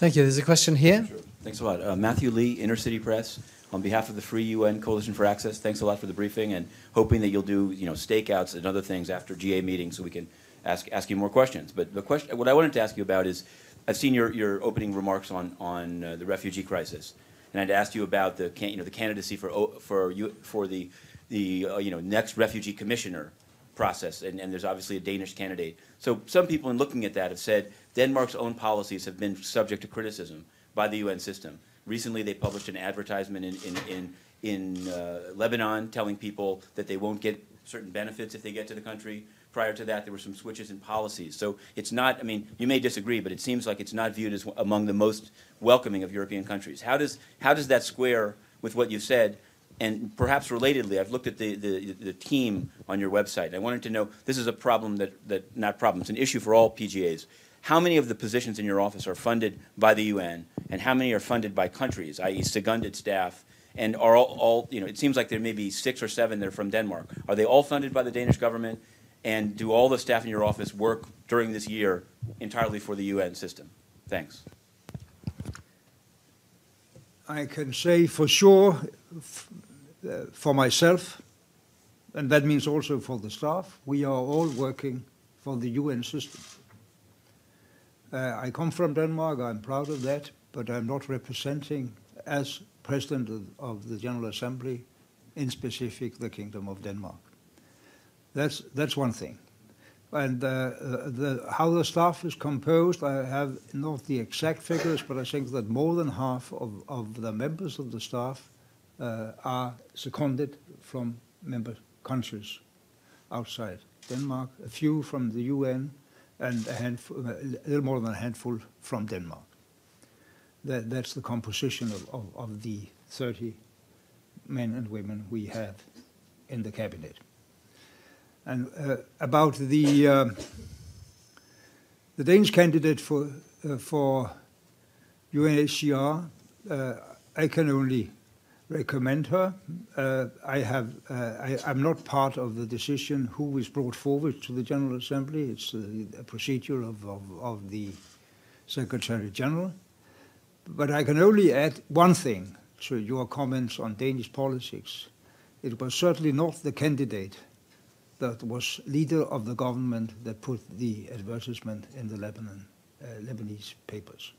Thank you. There's a question here. Sure. Thanks a lot. Uh, Matthew Lee, Inner City Press. On behalf of the Free UN Coalition for Access, thanks a lot for the briefing and hoping that you'll do, you know, stakeouts and other things after GA meetings so we can ask, ask you more questions. But the question, what I wanted to ask you about is, I've seen your, your opening remarks on, on uh, the refugee crisis. And I'd asked you about the, you know, the candidacy for, for, you, for the, the uh, you know, next refugee commissioner process, and, and, there's obviously a Danish candidate. So some people in looking at that have said Denmark's own policies have been subject to criticism by the UN system. Recently, they published an advertisement in, in, in, in uh, Lebanon telling people that they won't get certain benefits if they get to the country. Prior to that, there were some switches in policies. So it's not, I mean, you may disagree, but it seems like it's not viewed as among the most welcoming of European countries. How does, how does that square with what you said? And perhaps relatedly, I've looked at the, the, the team on your website. I wanted to know, this is a problem that, that, not problem, it's an issue for all PGAs. How many of the positions in your office are funded by the UN, and how many are funded by countries, i.e. seconded staff, and are all, all, you know, it seems like there may be six or seven that are from Denmark. Are they all funded by the Danish government? And do all the staff in your office work during this year entirely for the UN system? Thanks. I can say for sure, for myself, and that means also for the staff, we are all working for the UN system. Uh, I come from Denmark, I'm proud of that, but I'm not representing, as President of, of the General Assembly, in specific the Kingdom of Denmark. That's, that's one thing. And uh, uh, the, how the staff is composed, I have not the exact figures, but I think that more than half of, of the members of the staff uh, are seconded from member countries outside Denmark, a few from the UN, and a, handful, a little more than a handful from Denmark. That, that's the composition of, of, of the 30 men and women we have in the cabinet. And uh, about the uh, the Danish candidate for uh, for UNHCR, uh, I can only recommend her. Uh, I have uh, I, am not part of the decision who is brought forward to the General Assembly. It's a procedure of, of, of the Secretary General. But I can only add one thing to your comments on Danish politics. It was certainly not the candidate that was leader of the government that put the advertisement in the Lebanon, uh, Lebanese papers.